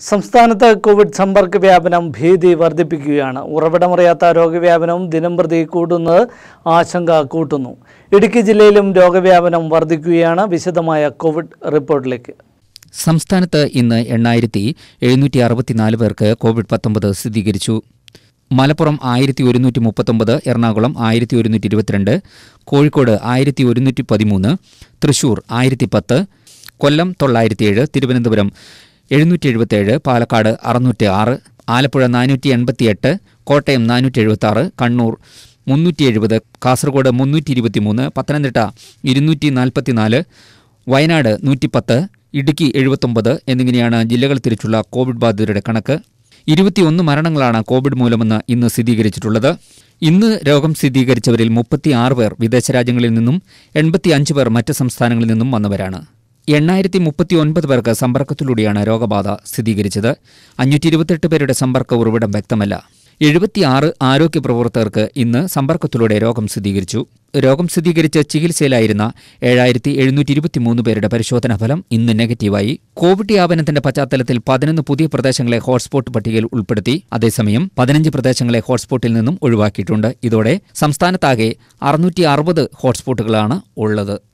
സംസ്ഥാനത്ത് കോവിഡ് സമ്പർക്ക വ്യാപനം ഭീതി വർദ്ധിപ്പിക്കുകയാണ്. ഉറവിടമറിയാത്ത രോഗവ്യാപനം ദിനംപ്രതി കൂടുന്നത് ആശങ്ക കൂട്ടുന്നു. ഇടുക്കി ജില്ലയിലും രോഗവ്യാപനം വർദ്ധിക്കുകയാണ്. വിശദമായ കോവിഡ് റിപ്പോർട്ടിലേക്ക്. സംസ്ഥാനത്ത് ഇന്ന് എണ്ണായിരത്തി എഴുന്നൂറ്റി അറുപത്തിനാല് പേർക്ക് കോവിഡ് പത്തൊമ്പത് സ്ഥിരീകരിച്ചു. മലപ്പുറം ആയിരത്തി ഒരുന്നൂറ്റി മുപ്പത്തൊമ്പത് എറണാകുളം ആയിരത്തി ഒരുന്നൂറ്റി ഇരുപത്തിരണ്ട് കോഴിക്കോട് ആയിരത്തി ഒരുന്നൂറ്റി പതിമൂന്ന് തൃശൂർ ആയിരത്തി പത്ത് കൊല്ലം തൊള്ളായിരത്തി ഏഴ് തിരുവനന്തപുരം എഴുന്നൂറ്റി എഴുപത്തേഴ് പാലക്കാട് അറുന്നൂറ്റി ആറ് ആലപ്പുഴ നാനൂറ്റി എൺപത്തിയെട്ട് കോട്ടയം നാനൂറ്റി എഴുപത്തി കണ്ണൂർ മുന്നൂറ്റി എഴുപത് കാസർഗോഡ് മുന്നൂറ്റി ഇരുപത്തിമൂന്ന് പത്തനംതിട്ട ഇരുന്നൂറ്റി നാൽപ്പത്തിനാല് വയനാട് നൂറ്റിപ്പത്ത് ഇടുക്കി എഴുപത്തൊമ്പത് എന്നിങ്ങനെയാണ് ജില്ലകൾ തിരിച്ചുള്ള കോവിഡ് ബാധിതരുടെ കണക്ക്. ഇരുപത്തിയൊന്ന് മരണങ്ങളാണ് കോവിഡ് മൂലമെന്ന് ഇന്ന് സ്ഥിരീകരിച്ചിട്ടുള്ളത്. ഇന്ന് രോഗം സ്ഥിരീകരിച്ചവരിൽ മുപ്പത്തിയാറ് പേർ വിദേശ രാജ്യങ്ങളിൽ നിന്നും എൺപത്തിയഞ്ച് പേർ മറ്റ് സംസ്ഥാനങ്ങളിൽ നിന്നും വന്നവരാണ്. എണ്ണായിരത്തി മുപ്പത്തി ഒൻപത് പേർക്ക് സമ്പർക്കത്തിലൂടെയാണ് രോഗബാധ സ്ഥിരീകരിച്ചത്. അഞ്ഞൂറ്റി ഇരുപത്തെട്ട് പേരുടെ സമ്പർക്ക ഉറവിടം വ്യക്തമല്ല. എഴുപത്തിയാറ് ആരോഗ്യ പ്രവർത്തകർക്ക് ഇന്ന് സമ്പർക്കത്തിലൂടെ രോഗം സ്ഥിരീകരിച്ചു. രോഗം സ്ഥിരീകരിച്ച് ചികിത്സയിലായിരുന്ന ഏഴായിരത്തി എഴുന്നൂറ്റി ഇരുപത്തിമൂന്ന് പേരുടെ പരിശോധനാ ഫലം ഇന്ന് നെഗറ്റീവായി. കോവിഡ് വ്യാപനത്തിന്റെ പശ്ചാത്തലത്തിൽ പതിനൊന്ന് പുതിയ പ്രദേശങ്ങളെ ഹോട്ട്സ്പോട്ട് പട്ടികയിൽ ഉൾപ്പെടുത്തി. അതേസമയം പതിനഞ്ച് പ്രദേശങ്ങളെ ഹോട്ട്സ്പോട്ടിൽ നിന്നും ഒഴിവാക്കിയിട്ടുണ്ട്. ഇതോടെ സംസ്ഥാനത്താകെ അറുന്നൂറ്റി അറുപത് ഹോട്ട്സ്പോട്ടുകളാണ് ഉള്ളത്.